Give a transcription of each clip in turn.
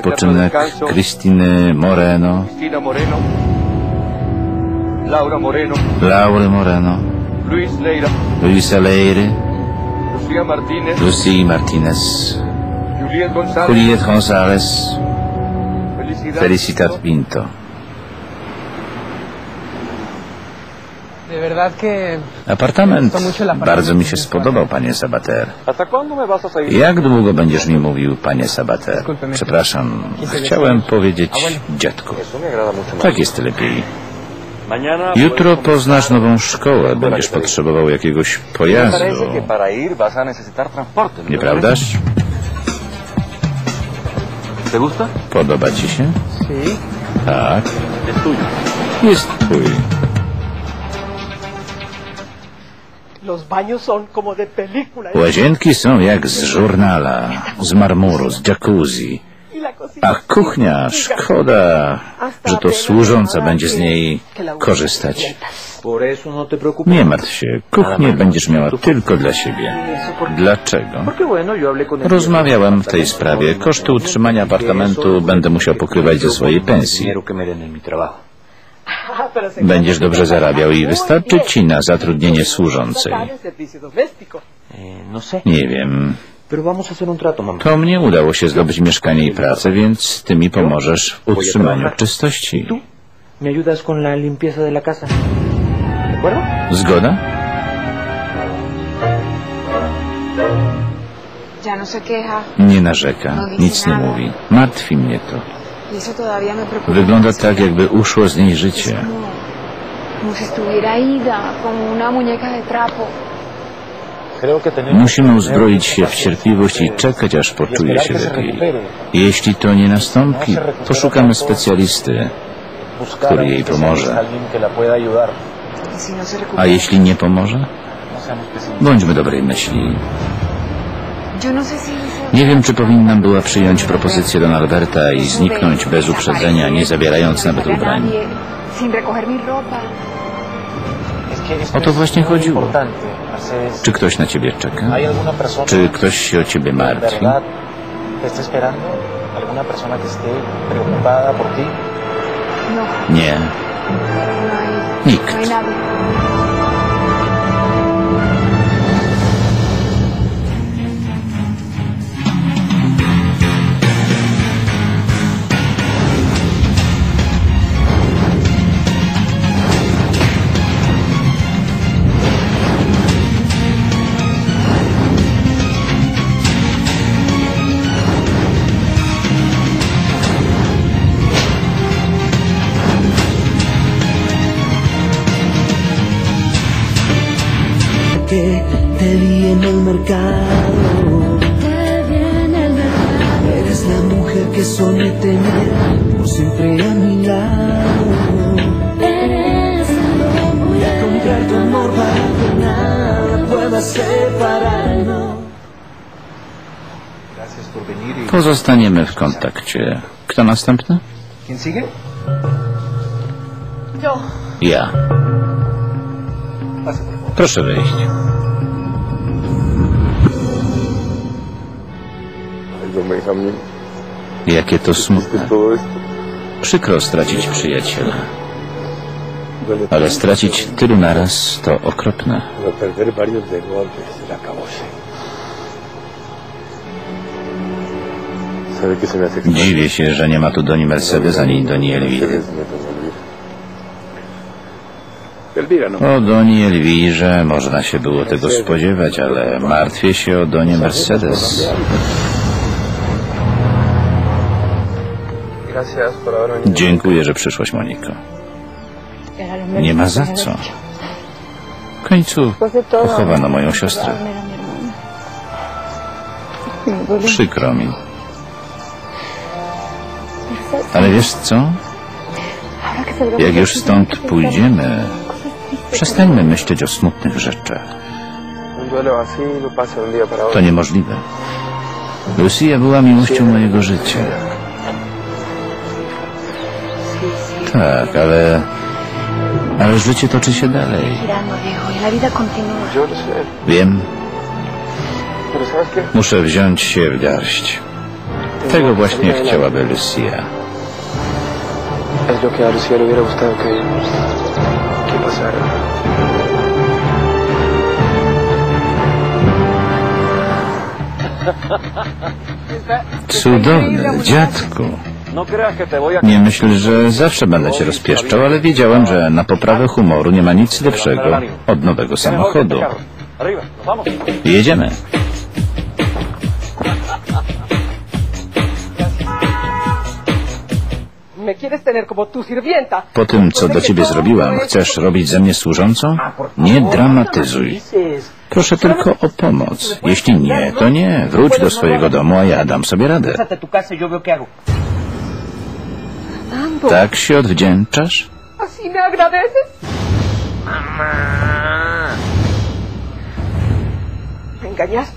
Spoczynek Krystyny Moreno, Cristina Moreno, Laura Moreno, Laury Moreno, Luis Leira, Luisa Leiry, Lucía Martínez, Lucy Martinez, Juliet González, Juliet González, Felicidad, Felicitat Pinto. Apartament bardzo mi się spodobał, panie Sabater. ¿Hasta cuándo me vas a seguir? Jak długo będziesz mi mówił, panie Sabater? Przepraszam, chciałem powiedzieć dziadku. Mucho más. Tak jest lepiej. Jutro poznasz nową szkołę, będziesz potrzebował jakiegoś pojazdu. ¿no Nieprawdaż? Podoba ci się? Tak. Jest twój. Łazienki są jak z żurnala, z marmuru, z jacuzzi. Y. A kuchnia, szkoda, że to służąca będzie z niej korzystać. No. Nie martw się, kuchnię będziesz miała tylko dla siebie. Dlaczego? Rozmawiałem w tej sprawie. Koszty utrzymania apartamentu będę musiał pokrywać ze swojej pensji. Będziesz dobrze zarabiał i wystarczy ci na zatrudnienie służącej. no. Nie wiem. To mnie udało się zdobyć mieszkanie i pracę, więc ty mi pomożesz w utrzymaniu czystości. Zgoda? No Nie narzeka, nic nie mówi. Martwi mnie to. Y. Wygląda tak, jakby uszło z niej życie. Musimy uzbroić się w cierpliwość i czekać, aż poczuje się lepiej. Jeśli to nie nastąpi, poszukamy specjalisty, który jej pomoże. Y no. A jeśli nie pomoże? No. Bądźmy dobrej myśli. Nie wiem, czy powinnam była przyjąć propozycję Don Alberta i zniknąć bez uprzedzenia, nie zabierając nawet ubrań. O to właśnie chodziło. Czy ktoś na ciebie czeka? ¿Hay alguna persona Czy ktoś się o ciebie martwi? verdad te hay, Nikt. no hay nadie. que te vi en el mercado. Eres la mujer que soñé tener por siempre a mi lado. Voy a comprar tu amor para que nada pueda separarnos. Gracias por venir. Y... Pozostaniemy w kontakcie. Kto następny? ¿Quién sigue? Yo. Ja. Favor. Proszę wejść. Jakie to smutne. Przykro stracić przyjaciela, ale stracić tylu naraz to okropne. como perder varios de golpe se la acabó. ¿Sabe que se me hace extraño? Dziwię się, że nie ma tu Doni Mercedes ani Doni Elwiry. No. O Doni Elwirze można się było tego spodziewać, ale martwię się o Donie Mercedes. Dziękuję, że przyszłaś, Moniko. Nie ma za co. W końcu pochowano moją siostrę. Przykro mi. Ale wiesz co? Jak już stąd pójdziemy, przestańmy myśleć o smutnych rzeczach. To niemożliwe. Lucia była miłością mojego życia. Tak, ale... Ale życie toczy się dalej. Wiem, muszę wziąć się w garść. Tego właśnie chciałaby Lucia. Es lo que a Lucía le hubiera gustado que, que. Cudowny, dziadku. Nie myśl, że zawsze będę cię rozpieszczał, ale wiedziałem, że na poprawę humoru nie ma nic lepszego od nowego samochodu. Jedziemy. Po tym, co do ciebie zrobiłam, chcesz robić ze mnie służącą? Nie dramatyzuj. Proszę tylko o pomoc. Jeśli nie, to nie. Wróć do swojego domu, a ja dam sobie radę. Y Tak się odwdzięczasz?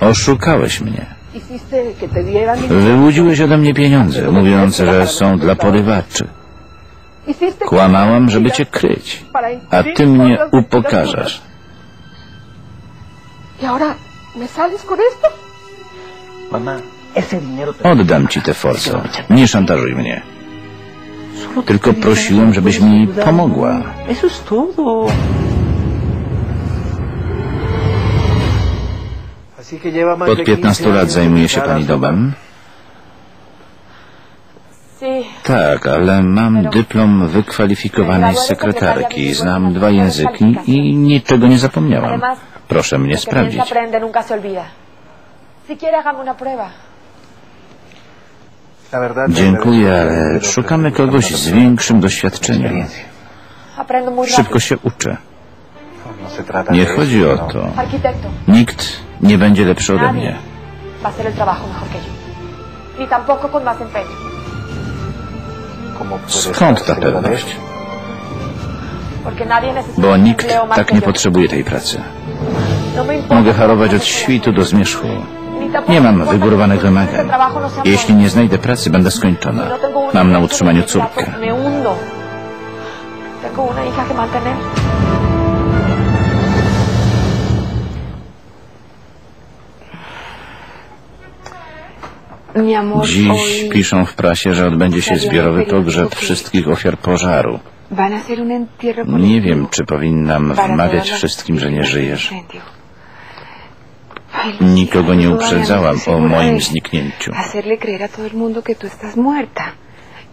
Oszukałeś mnie. Wyłudziłeś ode mnie pieniądze, mówiąc, że są dla porywaczy. Kłamałam, żeby cię kryć. A ty mnie upokarzasz. Y Oddam ci te force. Nie szantażuj mnie. Tylko prosiłem, żebyś mi pomogła. Od de 15 lat zajmuje się pani domem? Tak, ale mam dyplom wykwalifikowanej sekretarki, znam dwa języki i niczego nie zapomniałam. Proszę mnie sprawdzić. Dziękuję, ale szukamy kogoś z większym doświadczeniem. Szybko się uczę. No trata Nie chodzi o no. to. Nikt nie będzie lepszy ode mnie. nadie va a hacer el trabajo mejor que yo. Ni tampoco con más empeño. ¿Cómo puede Skąd ta pewność? Bo nikt tak nie potrzebuje tej pracy. No Mogę harować od świtu do zmierzchu. Nie mam wygórowanych wymagań. no Jeśli nie znajdę pracy, będę skończona. Si no Mam na utrzymaniu córkę. Dziś piszą w prasie, że odbędzie się zbiorowy pogrzeb wszystkich ofiar pożaru. Nie wiem, czy powinnam wmawiać wszystkim, że nie żyjesz. Nikogo nie uprzedzałam o moim zniknięciu.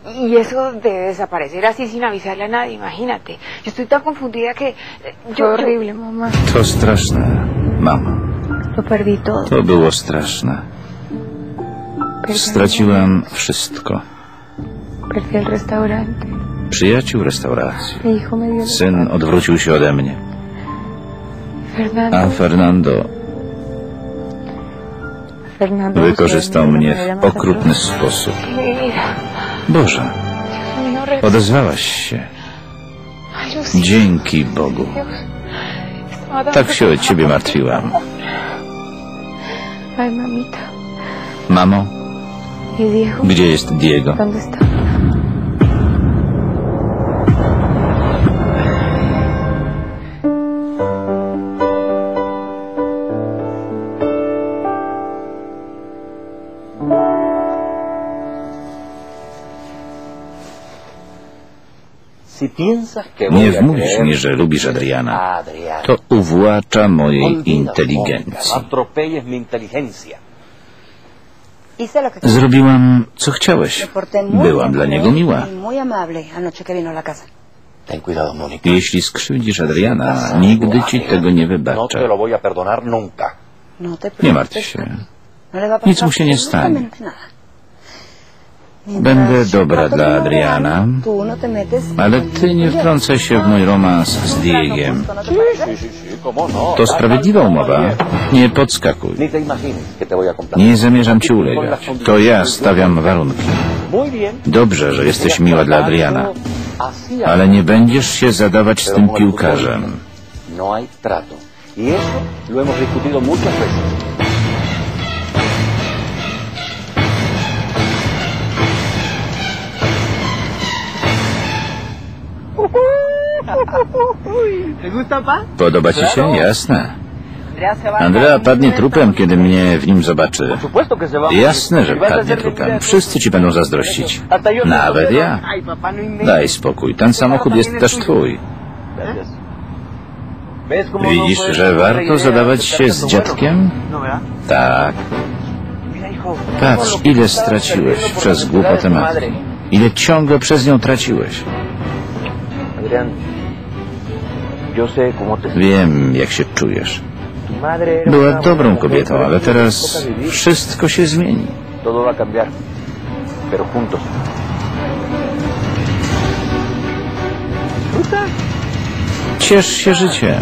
Y eso de desaparecer así sin avisarle a nadie, imagínate. Yo estoy tan confundida que... eh, Yo, horrible, mamá. To straszne, mamo. Lo perdí todo. To było straszne. Straciłam wszystko. Przyjaciół restauracji. Syn odwrócił się ode mnie. A Fernando wykorzystał mnie manera w okrutny sposób. Boże, No odezwałaś się. Dzięki Bogu. Tak się o ciebie martwiłam. Mamo. Gdzie jest Diego? Nie wmówisz mi, że lubisz Adriana. To uwłacza mojej inteligencji. no atropelles mi inteligencia. Hice lo que Zrobiłam, co chciałeś. Byłam dla niego miła. Jeśli skrzywdzisz Adriana, nigdy ci tego nie No wybaczę. No te Nie martw się. No Nic mu się nie stanie. Będę dobra dla Adriana, ale ty nie wtrącaj się w mój romans z Diegiem. To sprawiedliwa umowa. Nie podskakuj. Nie zamierzam ci ulegać. To ja stawiam warunki. Dobrze, że jesteś miła dla Adriana, ale nie będziesz się zadawać z tym piłkarzem. No hay trato. Y eso lo hemos discutido muchas veces. Podoba ci się? Jasne. Andrea padnie trupem, kiedy mnie w nim zobaczy. Jasne, że padnie trupem. Wszyscy ci będą zazdrościć. Nawet ja. Daj spokój, ten samochód jest też twój. Widzisz, że warto zadawać się z dziadkiem? Tak. Patrz, ile straciłeś przez głupotę matki. Ile ciągle przez nią traciłeś. Wiem, jak się czujesz. Była dobrą kobietą, ale pero teraz wszystko się zmieni. Ciesz się życiem.